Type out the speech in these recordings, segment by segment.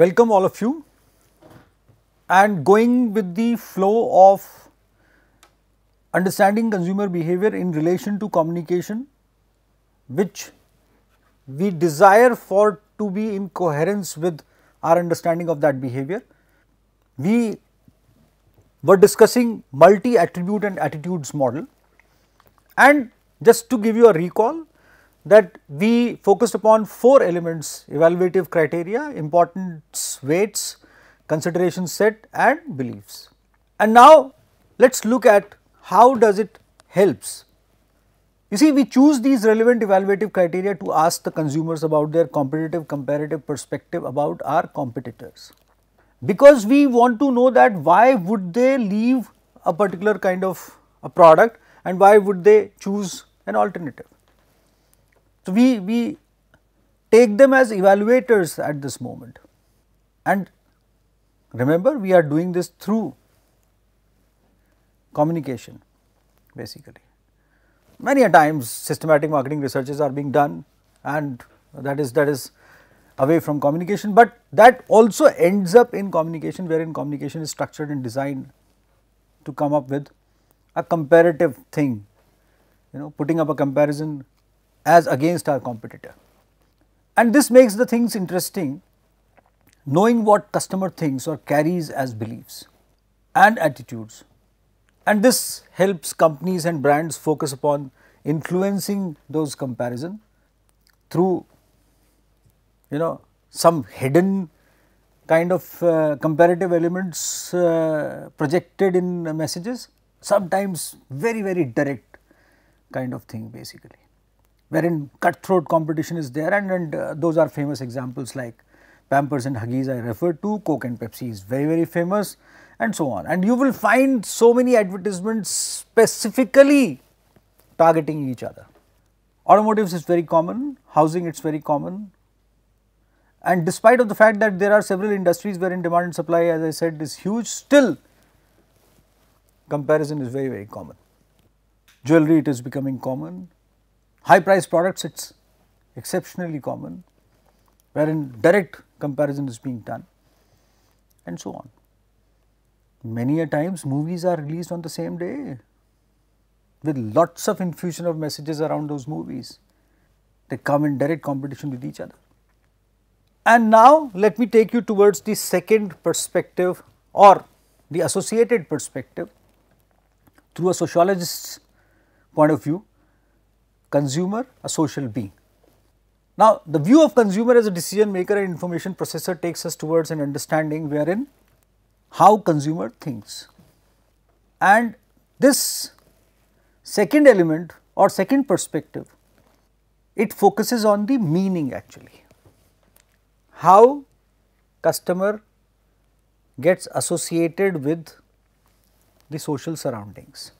welcome all of you and going with the flow of understanding consumer behavior in relation to communication which we desire for to be in coherence with our understanding of that behavior. We were discussing multi attribute and attitudes model and just to give you a recall that we focused upon four elements evaluative criteria, importance weights, consideration set and beliefs. And now let us look at how does it helps. You see we choose these relevant evaluative criteria to ask the consumers about their competitive comparative perspective about our competitors. Because we want to know that why would they leave a particular kind of a product and why would they choose an alternative. So, we, we take them as evaluators at this moment. And remember we are doing this through communication basically. Many a times systematic marketing researches are being done and that is that is away from communication, but that also ends up in communication wherein communication is structured and designed to come up with a comparative thing, you know putting up a comparison as against our competitor. And this makes the things interesting knowing what customer thinks or carries as beliefs and attitudes. And this helps companies and brands focus upon influencing those comparison through you know some hidden kind of uh, comparative elements uh, projected in messages sometimes very very direct kind of thing basically wherein cutthroat competition is there and, and uh, those are famous examples like Pampers and Huggies I referred to, Coke and Pepsi is very very famous and so on. And you will find so many advertisements specifically targeting each other. Automotives is very common, housing it's very common and despite of the fact that there are several industries wherein demand and supply as I said is huge, still comparison is very very common. Jewelry it is becoming common, high price products it is exceptionally common wherein direct comparison is being done and so on. Many a times movies are released on the same day with lots of infusion of messages around those movies. They come in direct competition with each other. And now let me take you towards the second perspective or the associated perspective through a sociologist's point of view, consumer a social being. Now, the view of consumer as a decision maker and information processor takes us towards an understanding wherein how consumer thinks. And this second element or second perspective, it focuses on the meaning actually. How customer gets associated with the social surroundings,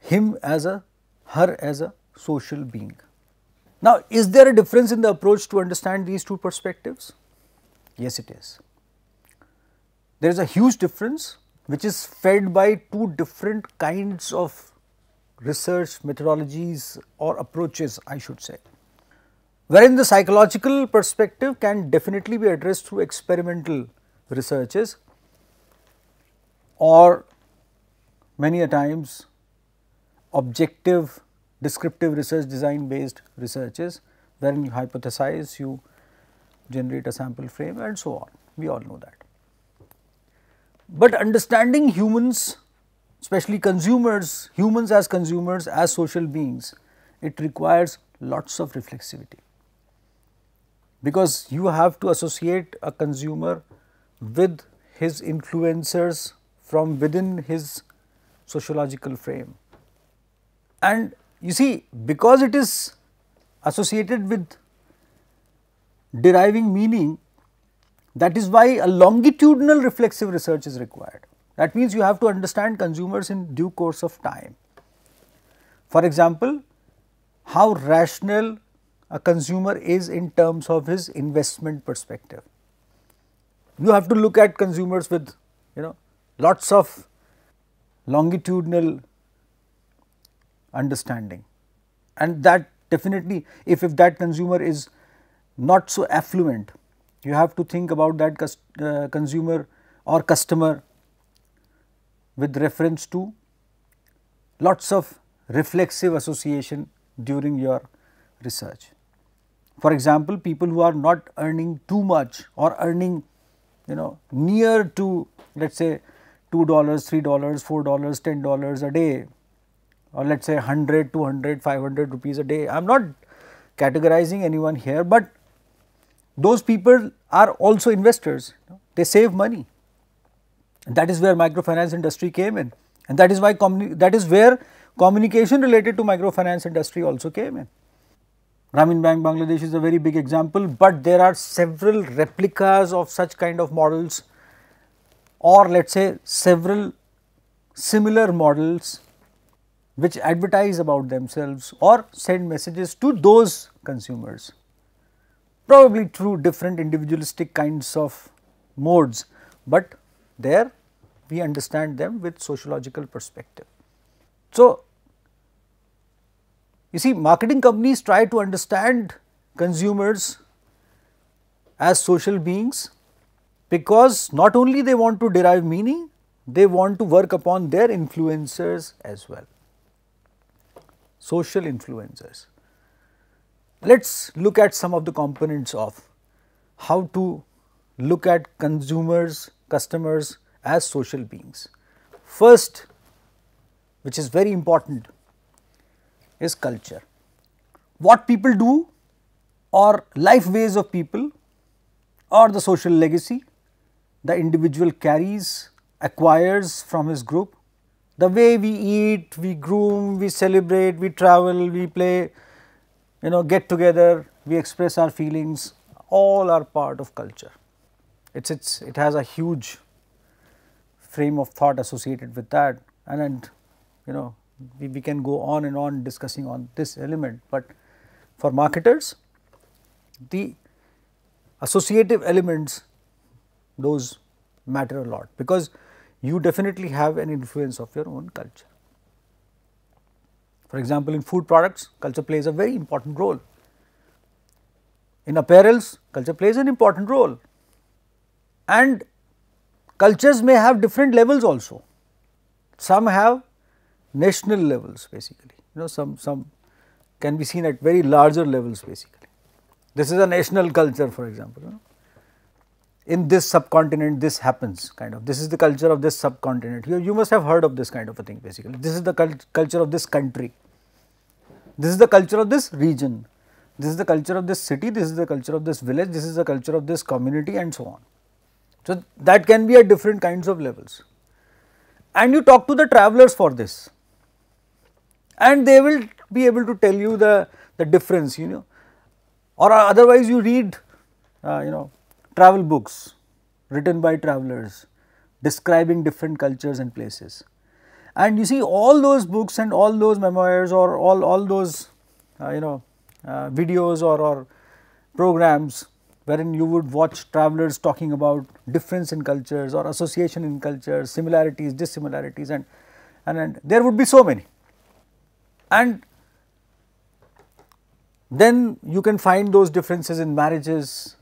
him as a, her as a social being. Now, is there a difference in the approach to understand these two perspectives? Yes, it is. There is a huge difference which is fed by two different kinds of research methodologies or approaches I should say. Wherein the psychological perspective can definitely be addressed through experimental researches or many a times objective descriptive research design based researches wherein you hypothesize, you generate a sample frame and so on, we all know that. But understanding humans especially consumers, humans as consumers as social beings, it requires lots of reflexivity because you have to associate a consumer with his influencers from within his sociological frame. And you see because it is associated with deriving meaning that is why a longitudinal reflexive research is required. That means you have to understand consumers in due course of time. For example, how rational a consumer is in terms of his investment perspective. You have to look at consumers with you know lots of longitudinal understanding and that definitely if, if that consumer is not so affluent You have to think about that uh, consumer or customer with reference to lots of reflexive association during your research. For example, people who are not earning too much or earning you know near to let us say $2, $3, $4, $10 a day or let us say 100, 200, 500 rupees a day. I am not categorizing anyone here, but those people are also investors, they save money. And that is where microfinance industry came in and that is why that is where communication related to microfinance industry also came in. Grameen Bank Bangladesh is a very big example, but there are several replicas of such kind of models or let us say several similar models which advertise about themselves or send messages to those consumers probably through different individualistic kinds of modes, but there we understand them with sociological perspective. So, you see marketing companies try to understand consumers as social beings because not only they want to derive meaning, they want to work upon their influencers as well, social influencers. Let us look at some of the components of how to look at consumers, customers as social beings. First, which is very important, is culture. What people do or life ways of people or the social legacy the individual carries, acquires from his group. The way we eat, we groom, we celebrate, we travel, we play, you know get together, we express our feelings all are part of culture. It's, it's, it has a huge frame of thought associated with that. And, and you know we, we can go on and on discussing on this element, but for marketers the associative elements those matter a lot. Because you definitely have an influence of your own culture. For example, in food products, culture plays a very important role. In apparels, culture plays an important role. And cultures may have different levels also. Some have national levels basically, you know, some, some can be seen at very larger levels basically. This is a national culture for example. You know. In this subcontinent this happens kind of, this is the culture of this subcontinent. You, you must have heard of this kind of a thing basically. This is the cult culture of this country. This is the culture of this region, this is the culture of this city, this is the culture of this village, this is the culture of this community and so on. So, that can be at different kinds of levels and you talk to the travelers for this and they will be able to tell you the, the difference you know or otherwise you read uh, you know travel books written by travelers describing different cultures and places and you see all those books and all those memoirs or all, all those uh, you know uh, videos or, or programs wherein you would watch travelers talking about difference in cultures or association in cultures, similarities, dissimilarities and, and, and there would be so many. And then you can find those differences in marriages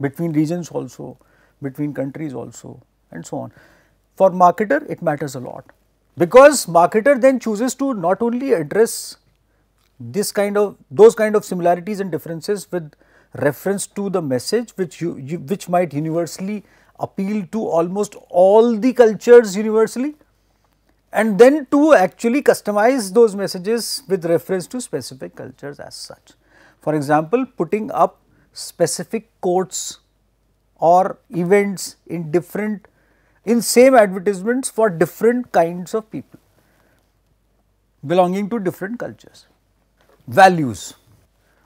between regions also, between countries also and so on. For marketer it matters a lot because marketer then chooses to not only address this kind of those kind of similarities and differences with reference to the message which you, you which might universally appeal to almost all the cultures universally and then to actually customize those messages with reference to specific cultures as such. For example, putting up specific quotes or events in different in same advertisements for different kinds of people belonging to different cultures. Values,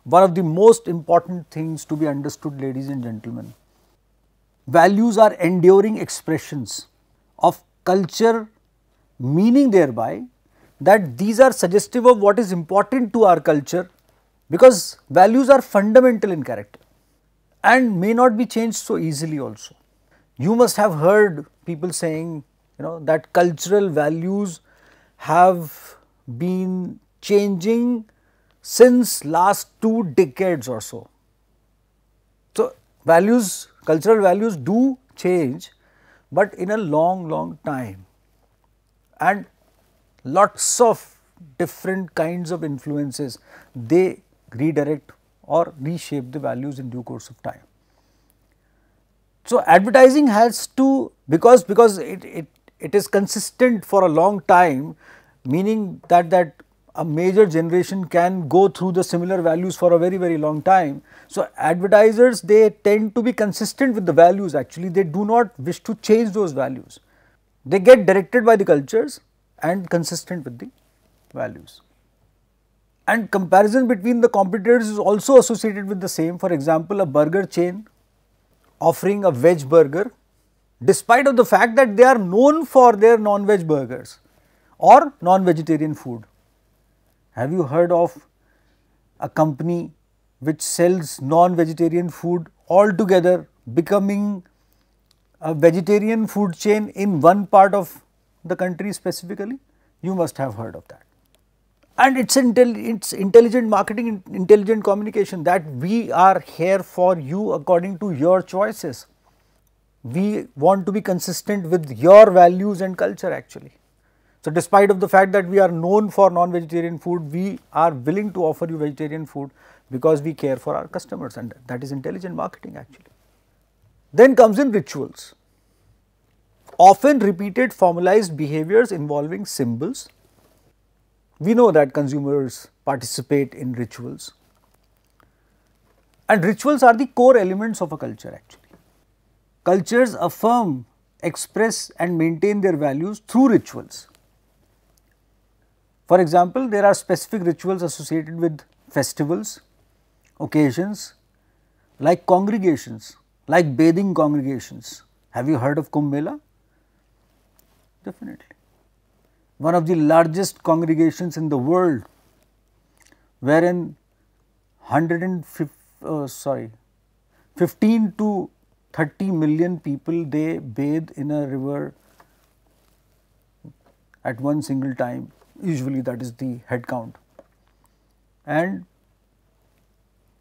one of the most important things to be understood ladies and gentlemen. Values are enduring expressions of culture meaning thereby that these are suggestive of what is important to our culture because values are fundamental in character and may not be changed so easily also. You must have heard people saying you know that cultural values have been changing since last two decades or so. So, values, cultural values do change, but in a long, long time and lots of different kinds of influences, they redirect or reshape the values in due course of time. So, advertising has to because because it, it, it is consistent for a long time meaning that that a major generation can go through the similar values for a very very long time. So, advertisers they tend to be consistent with the values actually they do not wish to change those values. They get directed by the cultures and consistent with the values. And comparison between the competitors is also associated with the same. For example, a burger chain offering a veg burger despite of the fact that they are known for their non-veg burgers or non-vegetarian food. Have you heard of a company which sells non-vegetarian food altogether becoming a vegetarian food chain in one part of the country specifically? You must have heard of that and it's, it's intelligent marketing, intelligent communication that we are here for you according to your choices. We want to be consistent with your values and culture actually. So, despite of the fact that we are known for non-vegetarian food, we are willing to offer you vegetarian food because we care for our customers and that is intelligent marketing actually. Then comes in rituals, often repeated formalized behaviors involving symbols, we know that consumers participate in rituals and rituals are the core elements of a culture actually. Cultures affirm, express and maintain their values through rituals. For example, there are specific rituals associated with festivals, occasions like congregations, like bathing congregations. Have you heard of Kumbh Mela? Definitely one of the largest congregations in the world wherein 150 uh, sorry 15 to 30 million people they bathe in a river at one single time. Usually that is the head count. And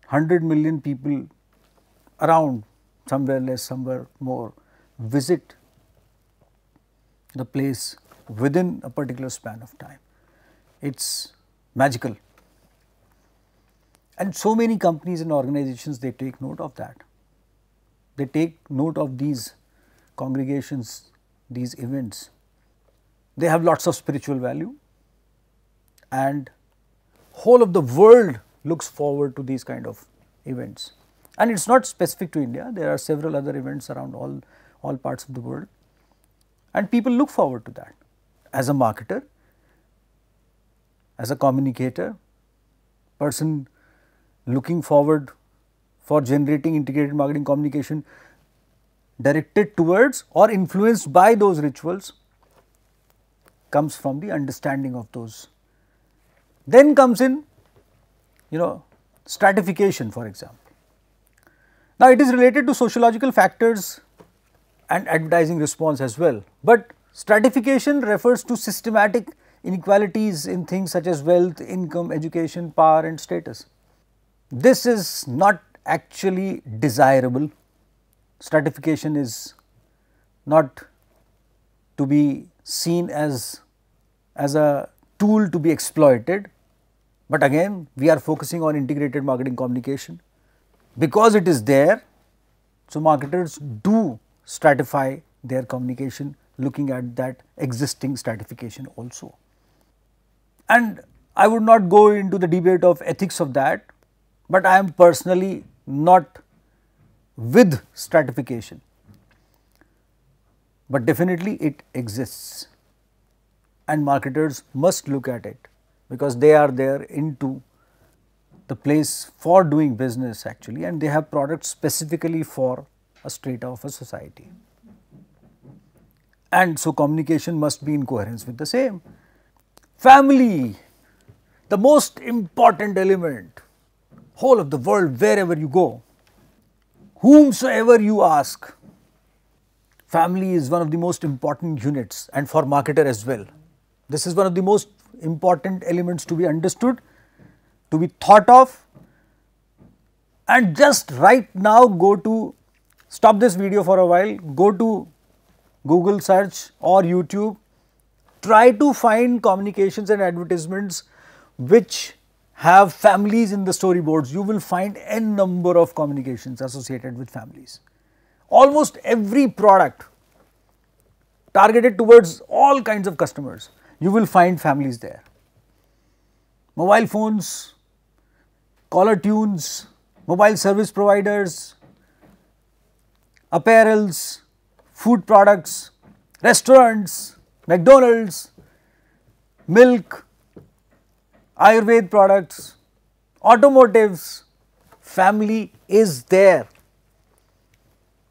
100 million people around somewhere less somewhere more visit the place within a particular span of time. It is magical and so many companies and organizations they take note of that. They take note of these congregations, these events. They have lots of spiritual value and whole of the world looks forward to these kind of events. And it is not specific to India, there are several other events around all, all parts of the world and people look forward to that as a marketer, as a communicator, person looking forward for generating integrated marketing communication directed towards or influenced by those rituals comes from the understanding of those. Then comes in you know stratification for example. Now, it is related to sociological factors and advertising response as well, but Stratification refers to systematic inequalities in things such as wealth, income, education, power and status. This is not actually desirable. Stratification is not to be seen as, as a tool to be exploited, but again we are focusing on integrated marketing communication. Because it is there, so marketers do stratify their communication looking at that existing stratification also. And I would not go into the debate of ethics of that, but I am personally not with stratification, but definitely it exists and marketers must look at it because they are there into the place for doing business actually and they have products specifically for a strata of a society and so communication must be in coherence with the same. Family, the most important element, whole of the world wherever you go, whomsoever you ask, family is one of the most important units and for marketer as well. This is one of the most important elements to be understood, to be thought of and just right now go to stop this video for a while, go to Google search or YouTube, try to find communications and advertisements which have families in the storyboards. You will find n number of communications associated with families. Almost every product targeted towards all kinds of customers, you will find families there. Mobile phones, caller tunes, mobile service providers, apparels, food products, restaurants, McDonald's, milk, Ayurved products, automotives, family is there.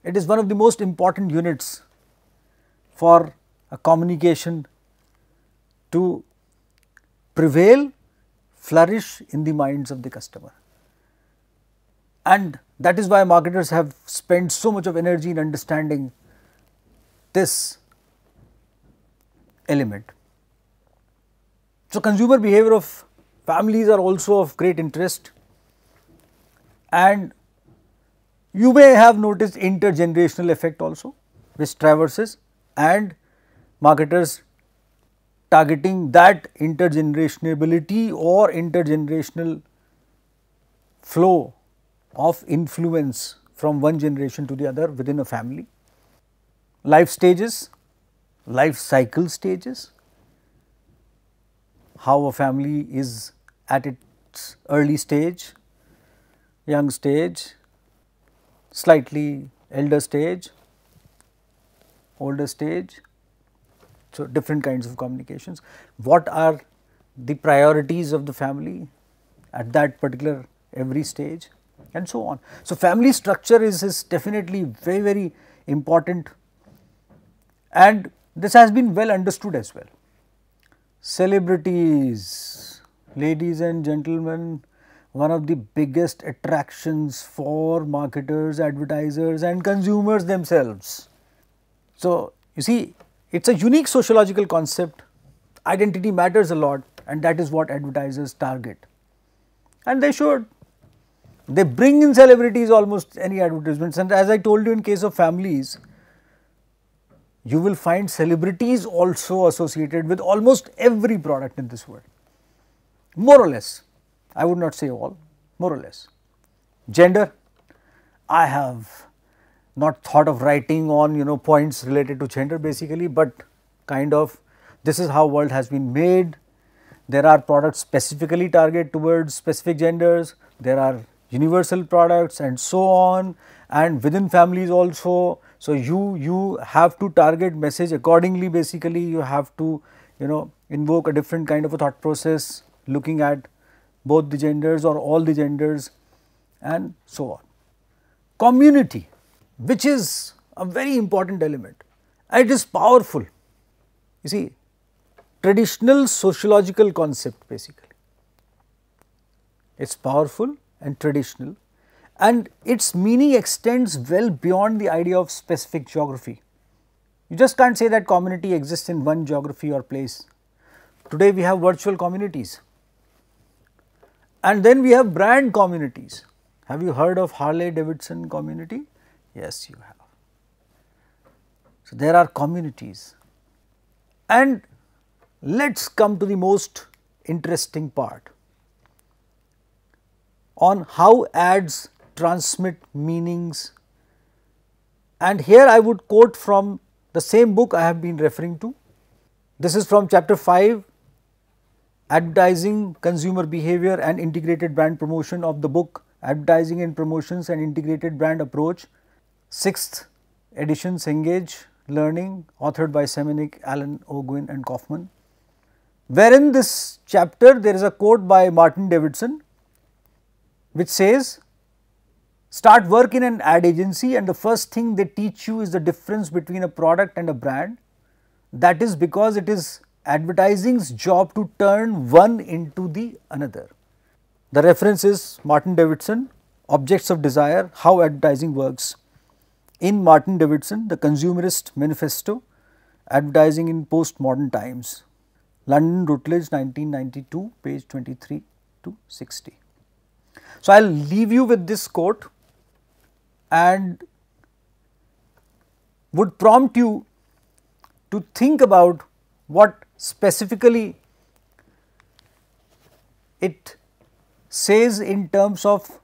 It is one of the most important units for a communication to prevail, flourish in the minds of the customer. And that is why marketers have spent so much of energy in understanding this element. So, consumer behavior of families are also of great interest and you may have noticed intergenerational effect also which traverses and marketers targeting that intergenerationality or intergenerational flow of influence from one generation to the other within a family. Life stages, life cycle stages, how a family is at its early stage, young stage, slightly elder stage, older stage. So, different kinds of communications. What are the priorities of the family at that particular every stage and so on. So, family structure is, is definitely very very important and this has been well understood as well. Celebrities, ladies and gentlemen, one of the biggest attractions for marketers, advertisers and consumers themselves. So, you see it is a unique sociological concept, identity matters a lot and that is what advertisers target and they should they bring in celebrities almost any advertisements and as I told you in case of families, you will find celebrities also associated with almost every product in this world, more or less. I would not say all, more or less. Gender, I have not thought of writing on you know points related to gender basically, but kind of this is how world has been made. There are products specifically targeted towards specific genders. There are universal products and so on and within families also. So, you, you have to target message accordingly basically you have to you know invoke a different kind of a thought process looking at both the genders or all the genders and so on. Community which is a very important element it is powerful. You see traditional sociological concept basically. It is powerful and traditional and its meaning extends well beyond the idea of specific geography. You just can't say that community exists in one geography or place. Today we have virtual communities and then we have brand communities. Have you heard of Harley Davidson community? Yes, you have. So, there are communities and let us come to the most interesting part on how ads transmit meanings. And here I would quote from the same book I have been referring to. This is from chapter 5 advertising consumer behavior and integrated brand promotion of the book advertising and promotions and integrated brand approach 6th edition Cengage learning authored by Semenik, Allen, O'Guinn and Kaufmann. Wherein this chapter there is a quote by Martin Davidson which says start work in an ad agency and the first thing they teach you is the difference between a product and a brand. That is because it is advertising's job to turn one into the another. The reference is Martin Davidson, Objects of Desire, How Advertising Works. In Martin Davidson, The Consumerist Manifesto, Advertising in Postmodern Times, London Routledge 1992, page 23 to 60. So, I will leave you with this quote and would prompt you to think about what specifically it says in terms of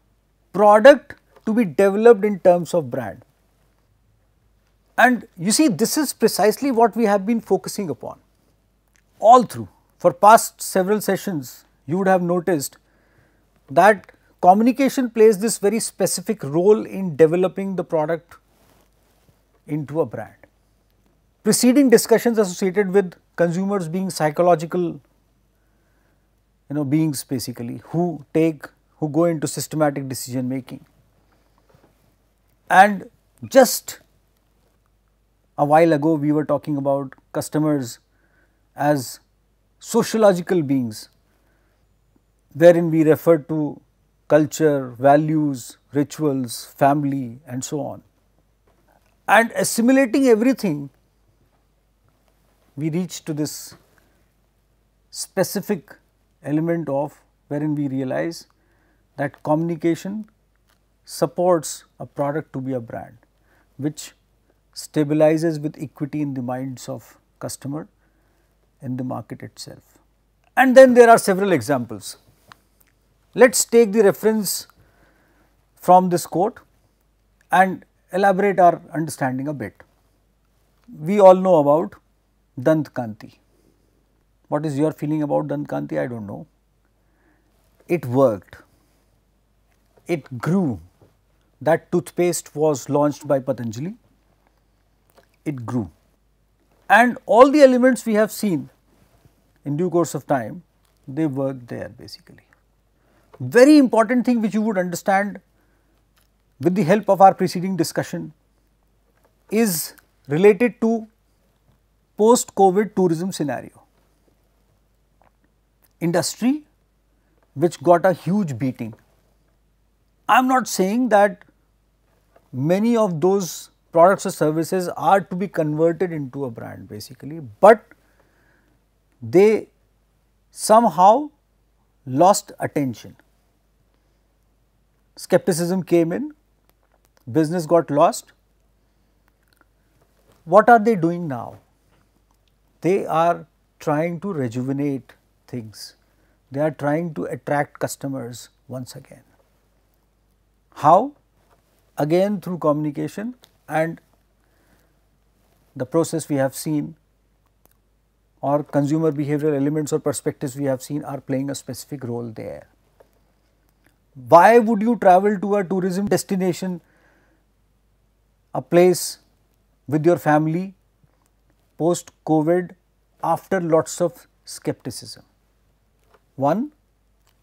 product to be developed in terms of brand. And you see this is precisely what we have been focusing upon all through. For past several sessions you would have noticed that communication plays this very specific role in developing the product into a brand. Preceding discussions associated with consumers being psychological you know beings basically who take who go into systematic decision making. And just a while ago we were talking about customers as sociological beings wherein we refer to culture, values, rituals, family and so on. And assimilating everything we reach to this specific element of wherein we realize that communication supports a product to be a brand which stabilizes with equity in the minds of customer in the market itself. And then there are several examples. Let us take the reference from this quote and elaborate our understanding a bit. We all know about Dant Kanti. What is your feeling about Dant Kanti? I do not know. It worked. It grew. That toothpaste was launched by Patanjali. It grew. And all the elements we have seen in due course of time, they work there basically. Very important thing which you would understand with the help of our preceding discussion is related to post COVID tourism scenario industry which got a huge beating. I am not saying that many of those products or services are to be converted into a brand basically, but they somehow lost attention. Skepticism came in, business got lost. What are they doing now? They are trying to rejuvenate things. They are trying to attract customers once again. How? Again through communication and the process we have seen or consumer behavioral elements or perspectives we have seen are playing a specific role there. Why would you travel to a tourism destination, a place with your family post COVID after lots of skepticism? One,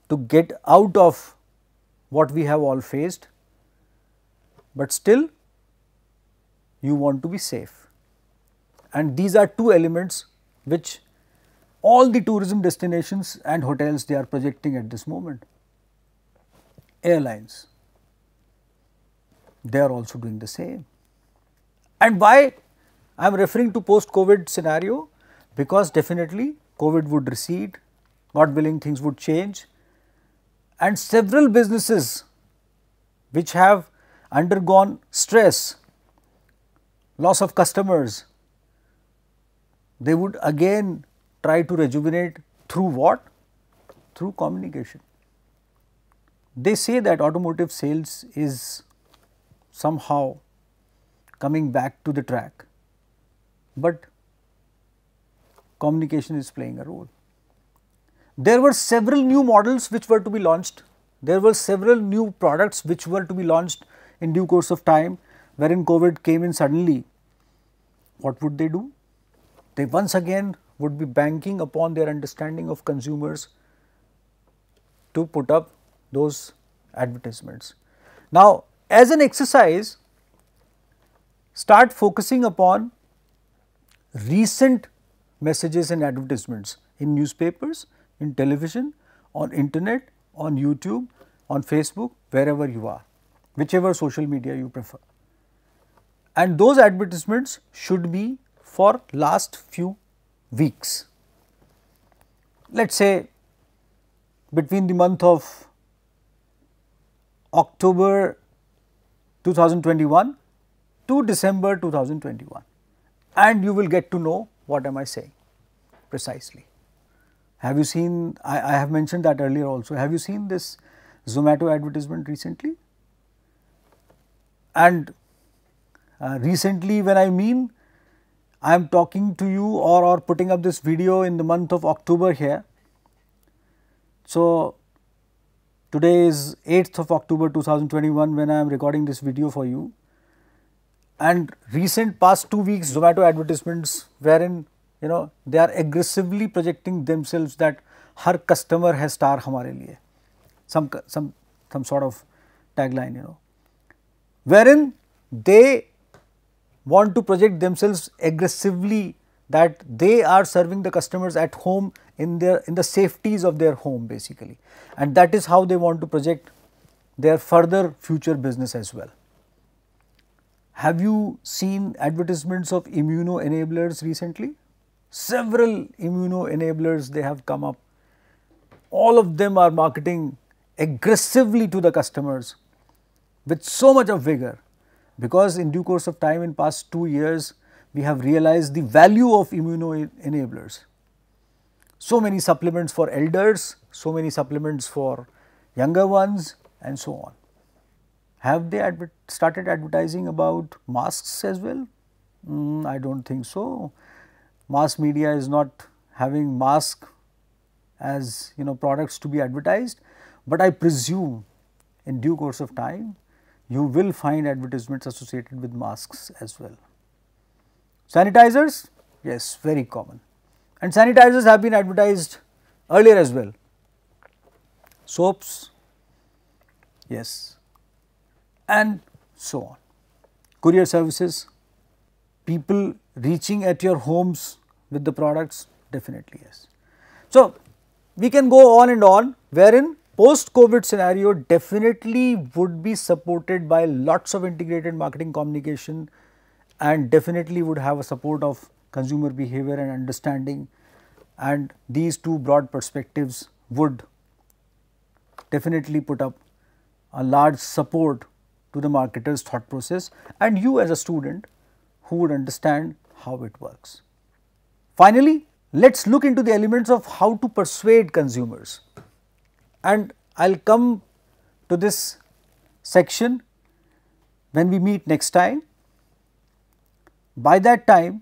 to get out of what we have all faced, but still you want to be safe. And these are two elements which all the tourism destinations and hotels they are projecting at this moment. Airlines, they are also doing the same. And why I am referring to post COVID scenario? Because definitely COVID would recede, God willing things would change and several businesses which have undergone stress, loss of customers, they would again try to rejuvenate through what? Through communication. They say that automotive sales is somehow coming back to the track, but communication is playing a role. There were several new models which were to be launched. There were several new products which were to be launched in due course of time wherein COVID came in suddenly. What would they do? They once again would be banking upon their understanding of consumers to put up those advertisements. Now, as an exercise, start focusing upon recent messages and advertisements in newspapers in television, on internet, on YouTube, on Facebook, wherever you are, whichever social media you prefer. And those advertisements should be for last few weeks. Let us say between the month of October 2021 to December 2021 and you will get to know what am I saying precisely. Have you seen, I, I have mentioned that earlier also, have you seen this Zomato advertisement recently? And uh, recently when I mean I am talking to you or, or putting up this video in the month of October here. So, today is 8th of October 2021 when I am recording this video for you. And recent past 2 weeks Zomato advertisements wherein you know they are aggressively projecting themselves that her customer has star hamare liye. Some some some sort of tagline you know. Wherein they want to project themselves aggressively that they are serving the customers at home in their in the safeties of their home basically and that is how they want to project their further future business as well. Have you seen advertisements of immuno enablers recently? Several immuno enablers they have come up. All of them are marketing aggressively to the customers with so much of vigor because in due course of time in past 2 years we have realized the value of immunoenablers. So many supplements for elders, so many supplements for younger ones and so on. Have they adver started advertising about masks as well? Mm, I do not think so. Mass media is not having mask as you know products to be advertised, but I presume in due course of time you will find advertisements associated with masks as well. Sanitizers, yes, very common and sanitizers have been advertised earlier as well. Soaps, yes, and so on. Courier services, people reaching at your homes with the products, definitely yes. So, we can go on and on wherein post COVID scenario definitely would be supported by lots of integrated marketing communication and definitely would have a support of consumer behavior and understanding and these two broad perspectives would definitely put up a large support to the marketer's thought process and you as a student who would understand how it works. Finally, let us look into the elements of how to persuade consumers and I will come to this section when we meet next time. By that time,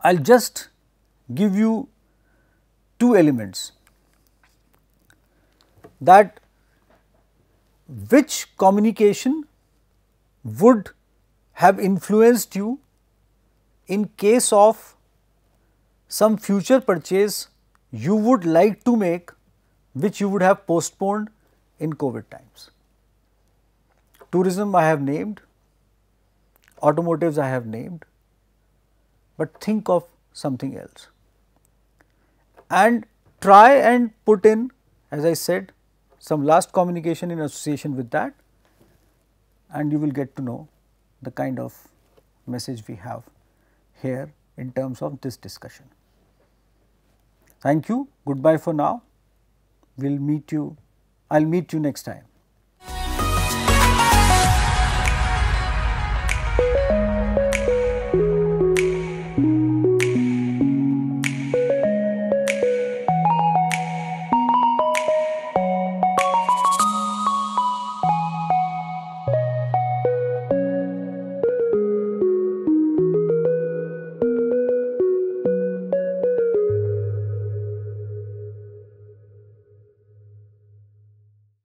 I will just give you two elements that which communication would have influenced you in case of some future purchase you would like to make which you would have postponed in COVID times. Tourism I have named, automotives I have named, but think of something else. And try and put in as I said some last communication in association with that and you will get to know the kind of message we have here in terms of this discussion. Thank you, goodbye for now we will meet you, I will meet you next time.